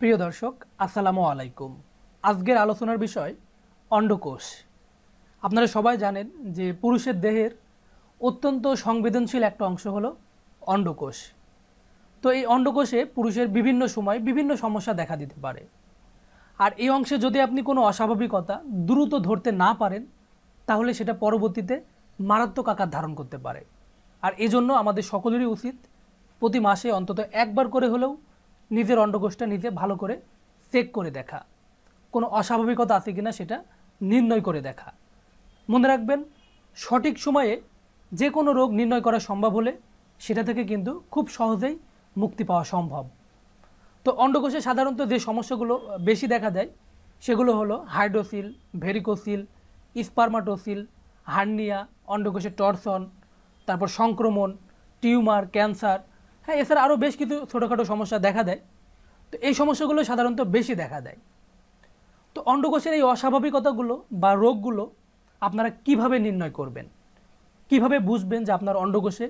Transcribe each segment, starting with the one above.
প্রিয় দর্শক, আসসালামু আলাইকুম। আজকের আলোচনার বিষয় অন্ডকোষ। আপনারা সবাই জানেন যে পুরুষের দেহের অত্যন্ত সংবেদনশীল একটা অংশ হলো অন্ডকোষ। তো এই অন্ডকোষে পুরুষের বিভিন্ন সময় বিভিন্ন সমস্যা দেখা দিতে পারে। আর এই অংশে যদি আপনি কোনো অস্বাভাবিকতা দ্রুত ধরতে না পারেন, তাহলে সেটা পরবর্তীতে মারাত্মক আকার ধারণ করতে পারে। আর এজন্য আমাদের সকলেরই উচিত প্রতি মাসে অন্তত একবার করে হলেও নিজের অন্ডকোষটা নিজে ভালো করে চেক করে দেখা। কোনো অস্বাভাবিকতা আছে কিনা সেটা নির্ণয় করে দেখা। মনে রাখবেন, সঠিক সময়ে যে কোনো রোগ নির্ণয় করা সম্ভব হলে সেটা থেকে কিন্তু খুব সহজেই মুক্তি পাওয়া সম্ভব। তো অন্ডকোষে সাধারণত যে সমস্যাগুলো বেশি দেখা দেয়, সেগুলো হলো হাইড্রোসিল, ভেরিকোসিল, স্পার্মাটোসিল, হার্নিয়া অন্ডকোষের টর্সন, তারপর সংক্রমণ, টিউমার, ক্যান্সার হ্যাঁ এছাড়া আরও বেশ কিছু ছোটোখাটো সমস্যা দেখা দেয়। তো এই সমস্যাগুলো সাধারণত বেশি দেখা দেয়। তো অন্ডকোষের এই অস্বাভাবিকতাগুলো বা রোগগুলো আপনারা কীভাবে নির্ণয় করবেন? কীভাবে বুঝবেন যে আপনার অন্ডকোষে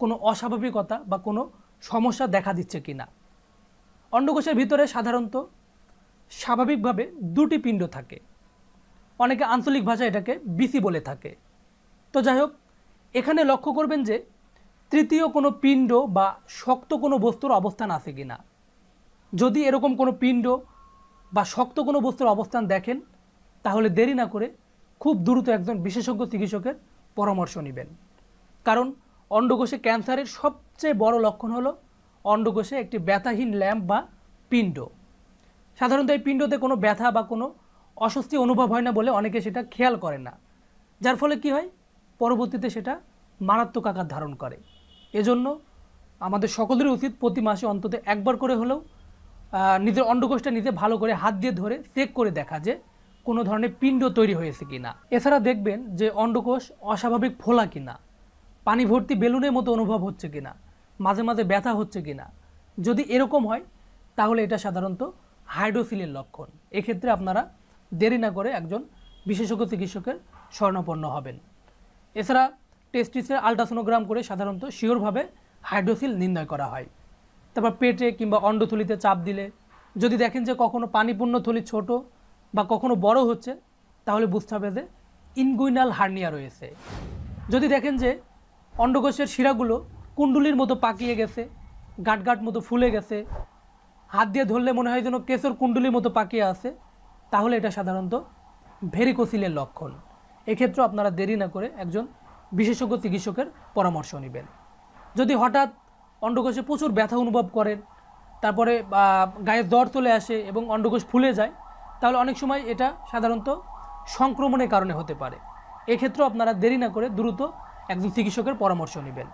কোনো অস্বাভাবিকতা বা কোনো সমস্যা দেখা দিচ্ছে কি না অন্ডকোষের ভিতরে সাধারণত স্বাভাবিকভাবে দুটি পিণ্ড থাকে। অনেকে আঞ্চলিক ভাষায় এটাকে বিসি বলে থাকে। তো যাই হোক, এখানে লক্ষ্য করবেন যে তৃতীয় কোনো পিণ্ড বা শক্ত কোনো বস্তুর অবস্থান আছে কি না? যদি এরকম কোনো পিণ্ড বা শক্ত কোনো বস্তুর অবস্থান দেখেন, তাহলে দেরি না করে খুব দ্রুত একজন বিশেষজ্ঞ চিকিৎসকের পরামর্শ নেবেন। কারণ অন্ডকোষে ক্যান্সারের সবচেয়ে বড় লক্ষণ হলো অন্ডকোষে একটি ব্যথাহীন ল্যাম্প বা পিণ্ড। সাধারণত এই পিণ্ডতে কোনো ব্যথা বা কোনো অস্বস্তি অনুভব হয় না বলে অনেকে সেটা খেয়াল করে না। যার ফলে কি হয়? পরবর্তীতে সেটা মারাত্মক আকার ধারণ করে। এজন্য আমাদের সকলেরই উচিত প্রতি মাসে অন্তত একবার করে হলেও নিজের অন্ডকোষটা নিজে ভালো করে হাত দিয়ে ধরে চেক করে দেখা যে কোনো ধরনের পিণ্ড তৈরি হয়েছে কি না এছাড়া দেখবেন যে অন্ডকোষ অস্বাভাবিক ফোলা কি না পানি ভর্তি বেলুনের মতো অনুভব হচ্ছে কি না মাঝে মাঝে ব্যথা হচ্ছে কি না যদি এরকম হয়, তাহলে এটা সাধারণত হাইড্রোসিলের লক্ষণ। এক্ষেত্রে আপনারা দেরি না করে একজন বিশেষজ্ঞ চিকিৎসকের স্বর্ণপন্ন হবেন। এছাড়া টেস্টিসের আলট্রাসোনোগ্রাম করে সাধারণত শিওরভাবে হাইড্রোসিল নির্ণয় করা হয়। তারপর পেটে কিংবা অন্ডথলিতে চাপ দিলে, যদি দেখেন যে কখনো পানিপূর্ণ থলি ছোট বা কখনো বড় হচ্ছে, তাহলে বুঝতে হবে যে ইনগুইনাল হার্নিয়া রয়েছে। যদি দেখেন যে অন্ডকোষের শিরাগুলো কুণ্ডুলির মতো পাকিয়ে গেছে গাট গাট মতো ফুলে গেছে, হাত দিয়ে ধরলে মনে হয় যেন কেশর কুণ্ডুলির মতো পাকিয়ে আছে, তাহলে এটা সাধারণত ভেরিকোসিলের লক্ষণ। এক্ষেত্রে আপনারা দেরি না করে একজন বিশেষজ্ঞ চিকিৎসকের পরামর্শ নেবেন। যদি হঠাৎ অন্ডকোষে প্রচুর ব্যথা অনুভব করেন, তারপরে গায়ে জ্বর চলে আসে এবং অন্ডকোষ ফুলে যায়, তাহলে অনেক সময় এটা সাধারণত সংক্রমণের কারণে হতে পারে। এক্ষেত্রেও আপনারা দেরি না করে দ্রুত একজন চিকিৎসকের পরামর্শ নেবেন।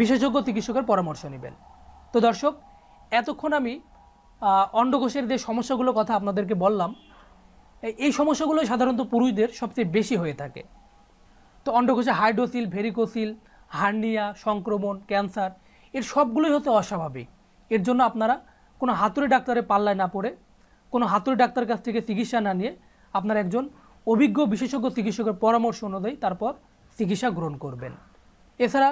বিশেষজ্ঞ চিকিৎসকের পরামর্শ নেবেন। তো দর্শক, এতক্ষণ আমি অন্ডকোষের যে সমস্যাগুলোর কথা আপনাদেরকে বললাম এই সমস্যাগুলো সাধারণত পুরুষদের সবচেয়ে বেশি হয়ে থাকে। তো অন্ডকোষে হাইড্রোসিল, ভেরিকোসিল, হার্নিয়া, সংক্রমণ, ক্যান্সার, এর সবগুলোই হচ্ছে অস্বাভাবিক। এর জন্য আপনারা কোনো হাতুড়ি ডাক্তারের পাল্লায় না পড়ে, কোনো হাতুড়ি ডাক্তার কাছ থেকে চিকিৎসা না নিয়ে আপনারা একজন অভিজ্ঞ বিশেষজ্ঞ চিকিৎসকের পরামর্শ অনুযায়ী তারপর চিকিৎসা গ্রহণ করবেন। এছাড়া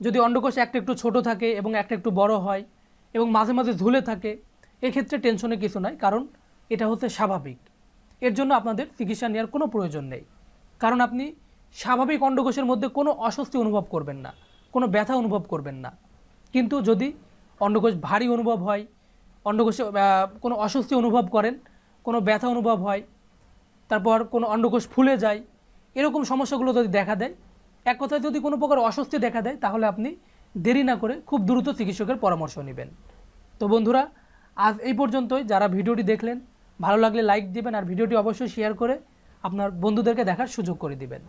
যদি অন্ডকোষ একটা একটু ছোট থাকে এবং একটা একটু বড় হয় এবং মাঝে মাঝে ঝুলে থাকে, এক্ষেত্রে টেনশনে কিছু নাই, কারণ এটা হচ্ছে স্বাভাবিক। এর জন্য আপনাদের চিকিৎসা নেওয়ার কোনো প্রয়োজন নেই। কারণ আপনি স্বাভাবিক অন্ডকোষের মধ্যে কোনো অস্বস্তি অনুভব করবেন না, কোনো ব্যথা অনুভব করবেন না। কিন্তু যদি অন্ডকোষ ভারী অনুভব হয়, অন্ডকোষে কোনো অস্বস্তি অনুভব করেন, কোনো ব্যথা অনুভব হয়, তারপর কোনো অন্ডকোষ ফুলে যায়, এরকম সমস্যাগুলো যদি দেখা দেয়, এক কথায় যদি কোনো প্রকার অস্বস্তি দেখা দেয়, তাহলে আপনি দেরি না করে খুব দ্রুত চিকিৎসকের পরামর্শ নেবেন। তো বন্ধুরা, আজ এই পর্যন্তই। যারা ভিডিওটি দেখলেন, ভালো লাগলে লাইক দিবেন আর ভিডিওটি অবশ্যই শেয়ার করে আপনার বন্ধুদেরকে দেখার সুযোগ করে দিবেন।